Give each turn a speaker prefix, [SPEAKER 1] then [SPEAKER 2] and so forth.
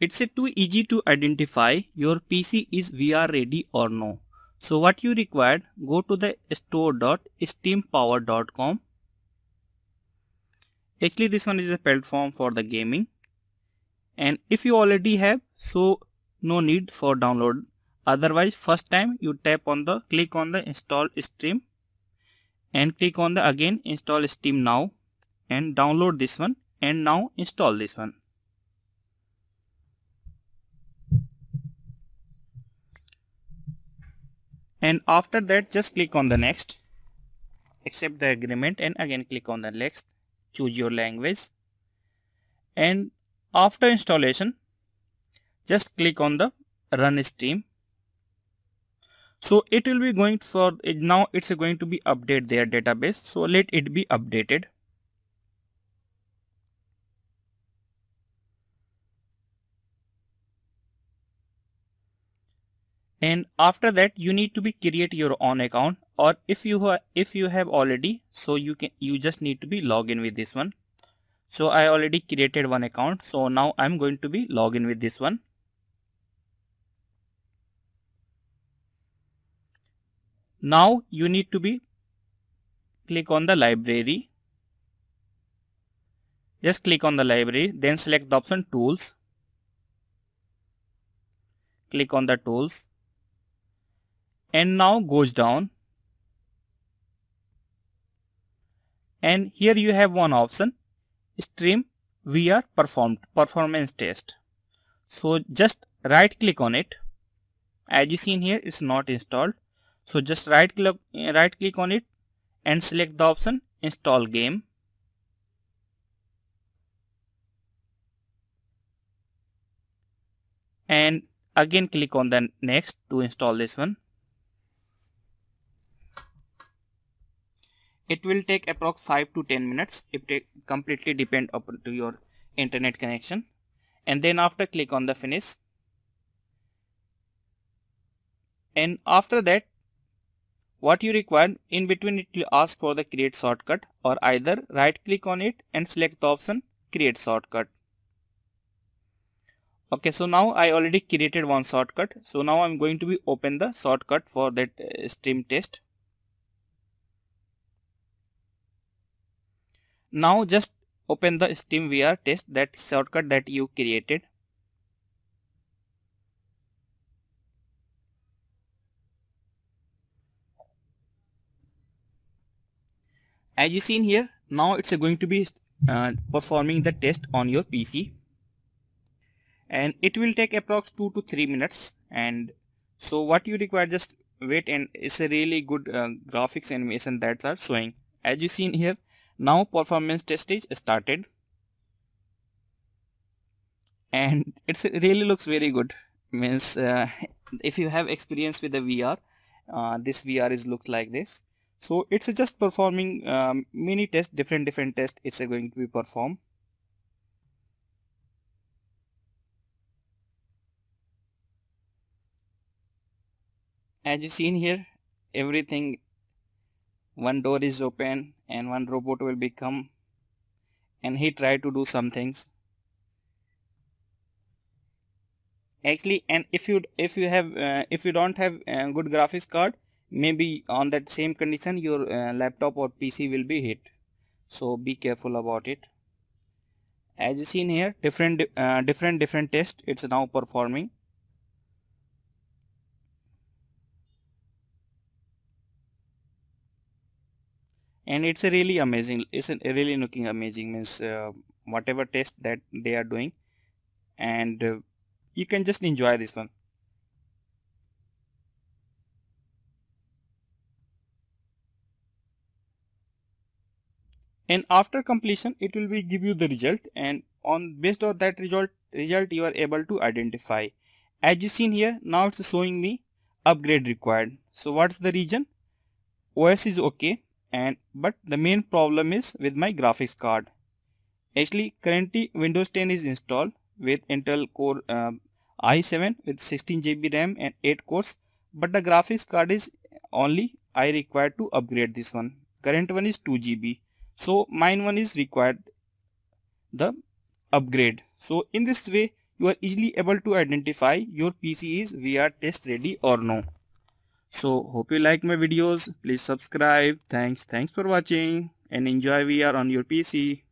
[SPEAKER 1] it's too easy to identify your PC is VR ready or no. So what you required go to the store.steampowered.com actually this one is a platform for the gaming. And if you already have so no need for download. Otherwise first time you tap on the click on the install steam and click on the again install steam now and download this one and now install this one and after that just click on the next. Accept the agreement and again click on the next. Choose your language. And after installation just click on the run steam so it will be going for it now it's going to be update their database. So let it be updated and after that you need to be create your own account or if you if you have already so you can you just need to be log in with this one. So I already created one account so now I'm going to be log in with this one. Now you need to be click on the library. Just click on the library then select the option tools. Click on the tools and now goes down. And here you have one option. Stream VR performed performance test. So just right click on it. As you seen here it's not installed. So just right click right click on it and select the option install game. And again click on the next to install this one it will take approx 5 to 10 minutes it completely depend upon to your internet connection. And then after click on the finish. And after that what you require in between it will ask for the create shortcut or either right click on it and select the option create shortcut. Okay so now I already created one shortcut. So now I'm going to be open the shortcut for that uh, stream test Now just open the Steam VR test that shortcut that you created. As you seen here, now it's going to be uh, performing the test on your PC and it will take approx 2 to 3 minutes. And so what you require just wait and it's a really good uh, graphics animation that are showing. As you seen here now performance test is started. And it really looks very good. Means uh, if you have experience with the VR uh, this VR is looked like this. So it's just performing um, many tests different different tests it's going to be performed. As you seen here everything one door is open and one robot will become and he tried to do some things. Actually and if you if you have uh, if you don't have a good graphics card maybe on that same condition your uh, laptop or pc will be hit. So be careful about it. As you seen here different uh, different different test it's now performing and it's a really amazing it's a really looking amazing means uh, whatever test that they are doing. And uh, you can just enjoy this one. And after completion it will be give you the result. And on based on that result result you are able to identify. As you seen here now it's showing me upgrade required. So what's the region? Os is okay and but the main problem is with my graphics card. Actually currently windows 10 is installed with intel core uh, i7 with 16 GB RAM and 8 cores but the graphics card is only I required to upgrade this one. Current one is 2 GB so mine one is required the upgrade. So in this way you are easily able to identify your PC is VR test ready or no. So hope you like my videos. Please subscribe. Thanks. Thanks for watching and enjoy VR on your PC.